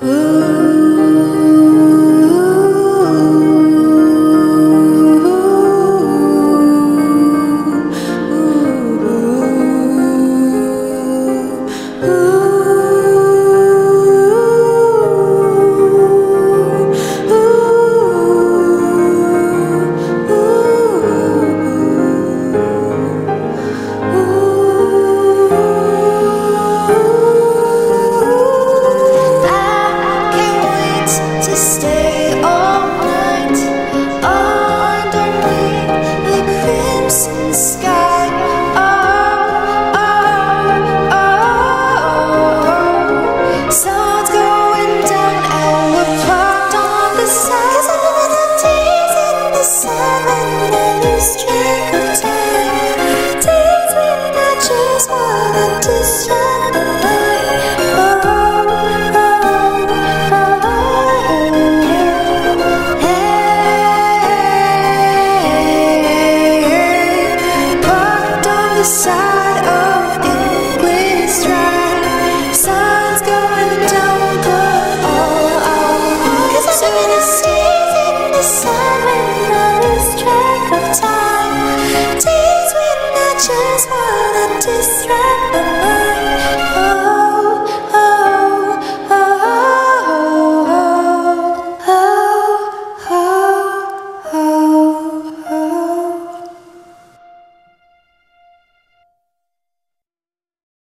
Ooh. distract the